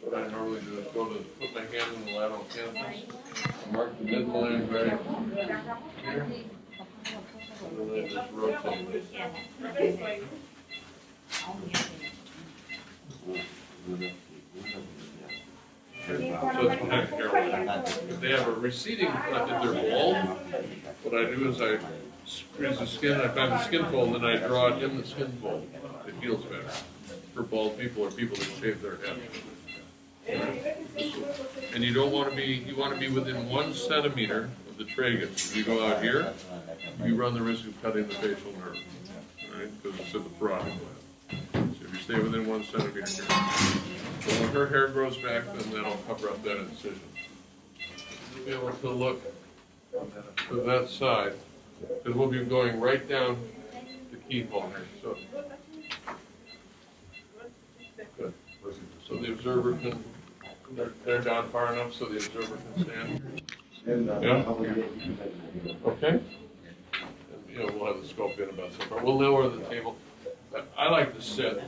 what I normally do is go to, put my hand in the lateral canthus, mark the midline right here. And then I just rotate it. So it's I, here, if they have a receding, uh, if they're bald, what I do is I squeeze the skin, I find the skin fold, and then I draw it in the skin fold. It feels better for bald people or people that shave their head. And you don't wanna be, you wanna be within one centimeter of the tragus. If you go out here, you run the risk of cutting the facial nerve, right, because it's at the parotid gland. So if you stay within one centimeter here. So when her hair grows back, then that'll cover up that incision. You'll be able to look to that side, because we'll be going right down the keyhole here, so. Good. So the observer can, they're, they're down far enough so the observer can stand. Yeah. Okay? And, you know, we'll have the scope in about so far. We'll lower the table. But I like to sit,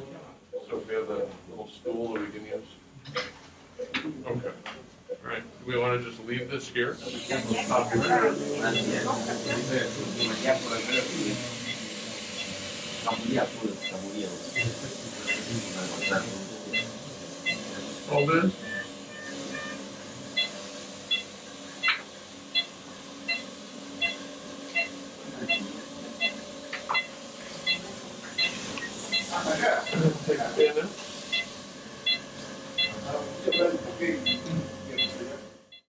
so if we have a little stool that we can use. Okay. All right. Do we want to just leave this here? All this? Entendeu? Agora, um pouquinho.